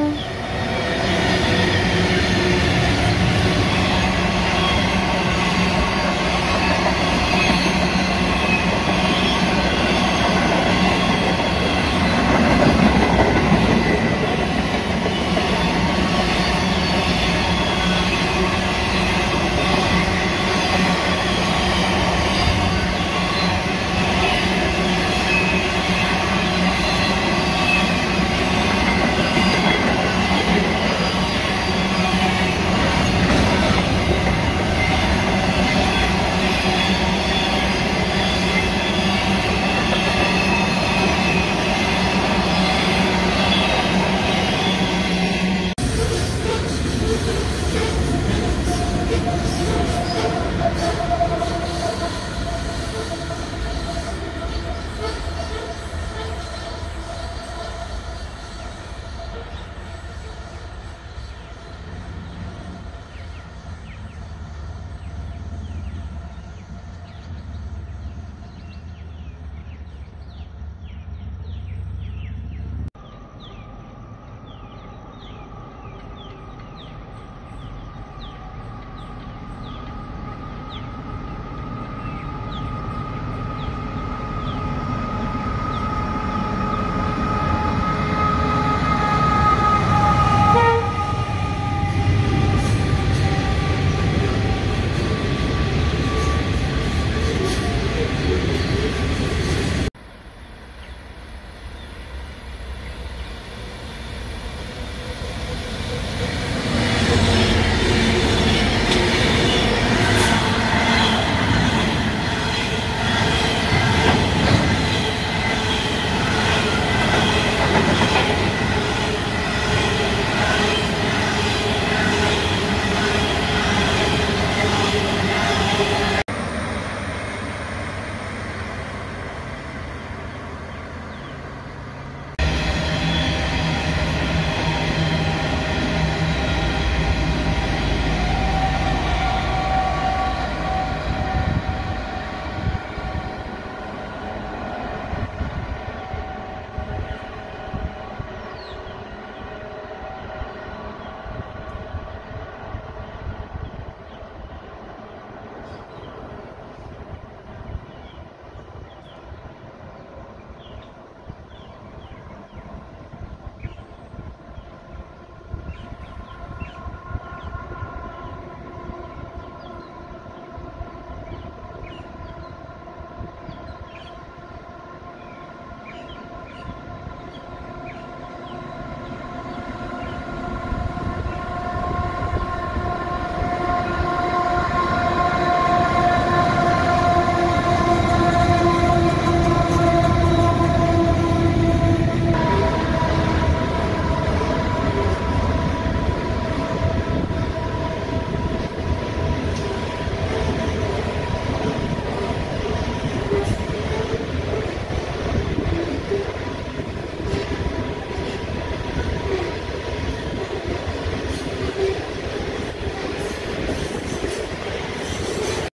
Mm-hmm.